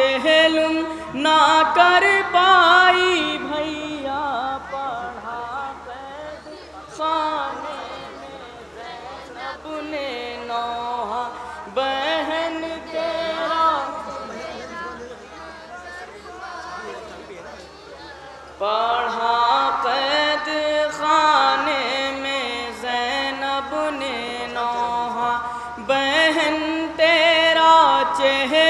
علم نہ کر پائی بھیا، پڑھا خانے میں زینب نے نوحہ، بہن تیرا پڑھا قید خانے میں زینب نے نوحہ، بہن تیرا چہرہ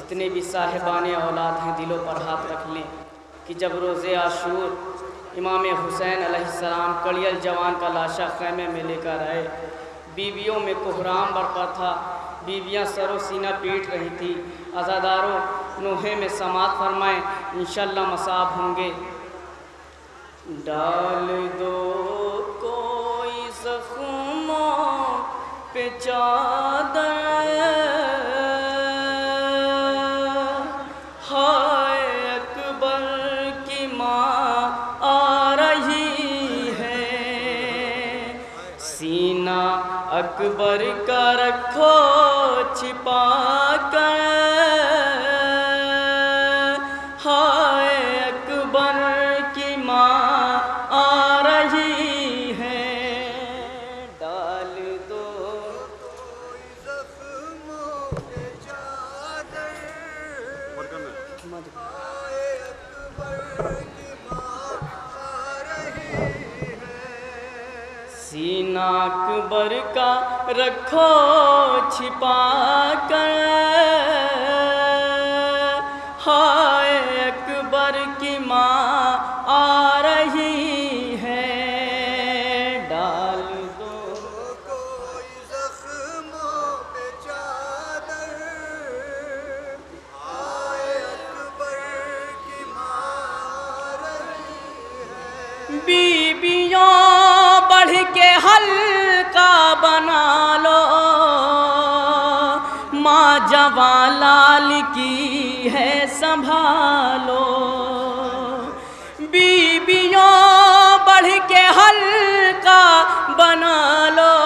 جتنے بھی صاحبان اولاد ہیں دلوں پر ہاتھ رکھ لیں کہ جب روز عاشور امام حسین علیہ السلام کڑیل جوان کا لاشا خیمے میں لے کر آئے، بیویوں میں کوحرام برپا تھا، بیویاں سر و سینہ پیٹ رہی تھی۔ عزاداروں نوحے میں سماعت فرمائیں، انشاءاللہ مصاب ہوں گے۔ ڈال دو کوئی زخموں پہ چار سینہ اکبر کا رکھو چھپا کر۔ ہائے اکبر کی ماں آ رہی ہے۔ ڈال دو۔ اکبر کا رکھو چھپا کر ہائے اکبر کی ماں آ رہی ہے ڈال دو کوئی زخموں پہ چادر ہائے اکبر کی ماں آ رہی ہے کی ہے سنبھالو۔ بیویوں بڑھ کے ہلکا بنا لو۔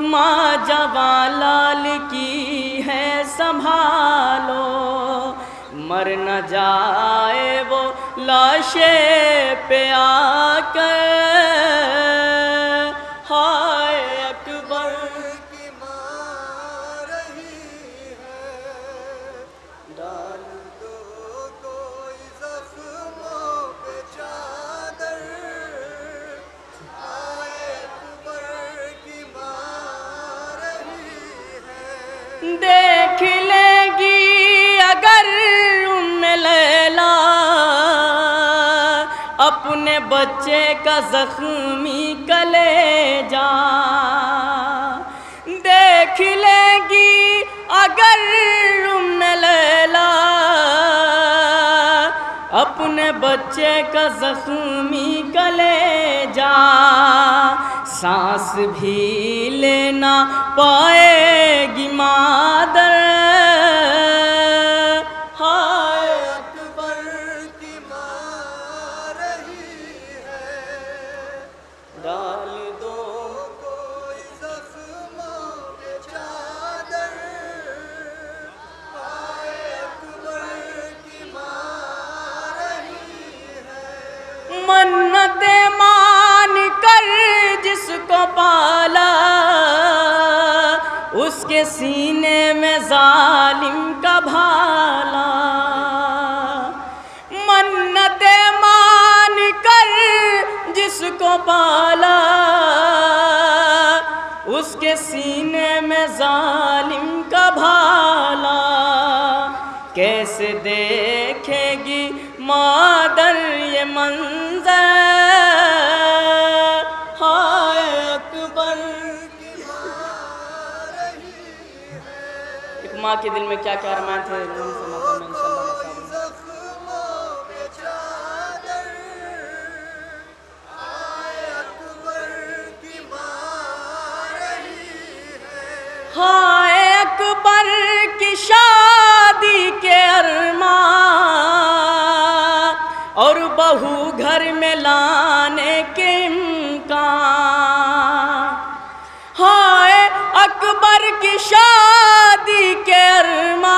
ماں جوان لال کی ہے سنبھالو۔ مر نہ جائے وہ لاشے پہ آ کر۔ دیکھ لے گی اگر ام لیلا۔ اپنے بچے کا زخمی کلے جا دیکھ لے گی اگر ام لیلا۔ اپنے بچے کا زخمی کلے جا سانس بھی لینا پائے گی مادر۔ ہائے اکبر کی ماں رہی ہے۔ ڈال دو کوئی زخموں پہ چادر۔ ہائے اکبر کی ماں رہی ہے۔ منت مان کر جس کو پالا۔ اس کے سینے میں ظالم کا بھالا۔ منت مان کر جس کو پالا۔ اس کے سینے میں ظالم کا بھالا۔ کیسے دیکھے گی مادر یہ منظر؟ ماں کے دل میں کیا کیا ارمان تھے ان سے میں انشاءاللہ کی ہے ہائے اکبر کی شادی کے ارمان اور بہو گھر میں لانے کے امکان۔ ہائے اکبر کی شادی کے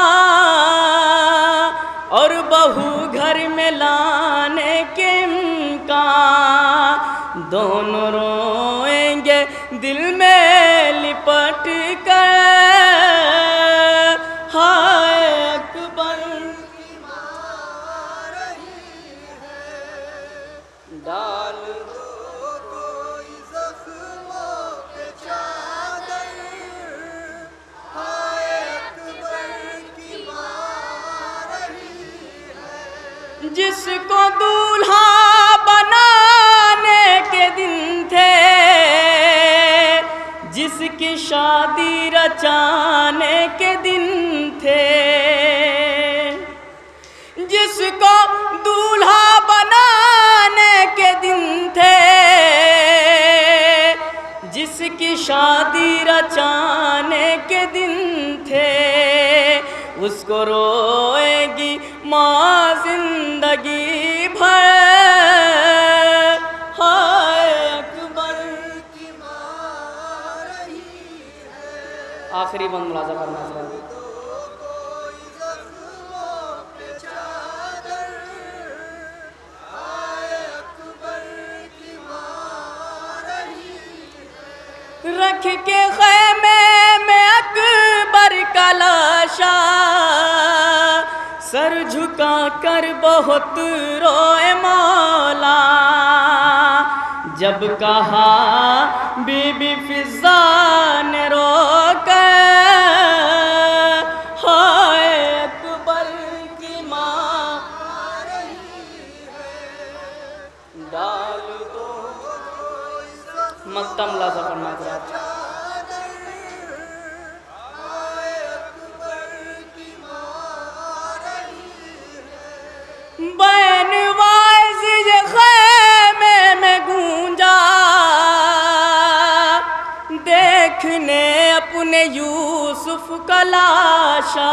اور بہو گھر میں لانے کے امکان دونوں روئیں گے دل میں لپٹ کر جس کو دولہا بنانے کے دن تھے، جس کی شادی رچانے کے دن تھے۔ جس کو دولہا بنانے کے دن تھے، جس کی شادی رچانے کے دن تھے۔ اس کو گی ماں زندگی بھر۔ ہائے اکبر کی ماں رہی ہے۔ آخری بند ملازہ کرنا چاہیے رکھ کے خیمے میں اکبر کا لاشا سر جھکا کر بہت روئے مولا۔ جب کہا، بی بی فضا نے رو کر ہائے اکبر کی ماں۔ ڈال دو۔ مکتم لازا فرما کرات دیکھنے اپنے یوسف کا لاشا،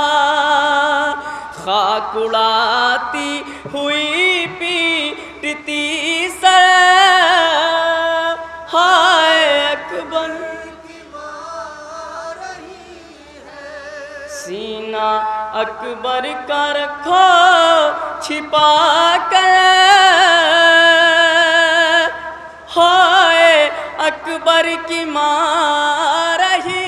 خاک اڑاتی ہوئی پیٹتی سر۔ ہائے اکبر۔ سینہ اکبر کا رکھو، چھپا کر۔ ہائے اکبر کی ماں رہی۔